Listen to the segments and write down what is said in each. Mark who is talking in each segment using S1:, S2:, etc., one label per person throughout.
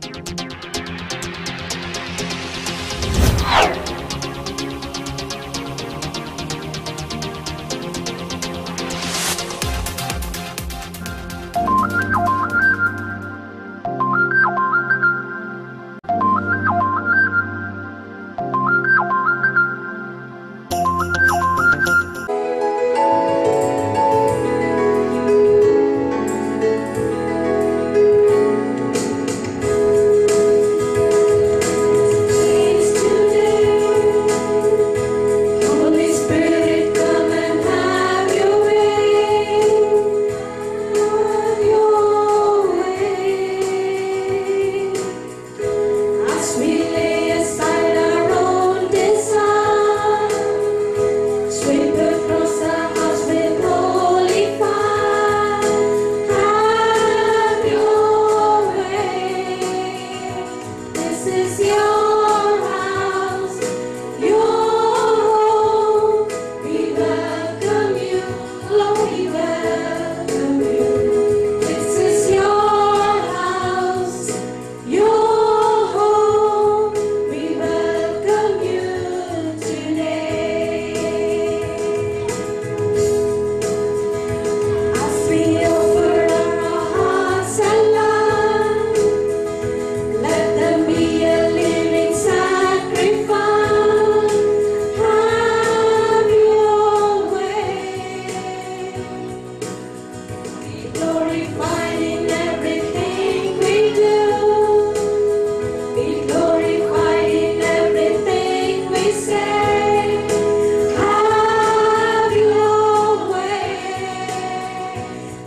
S1: Bye.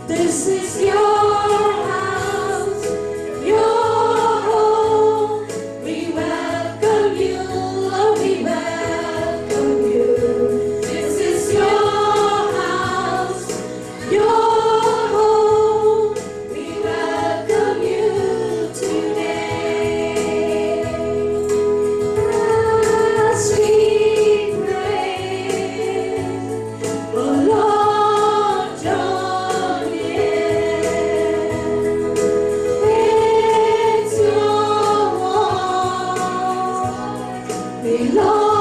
S1: This is your love.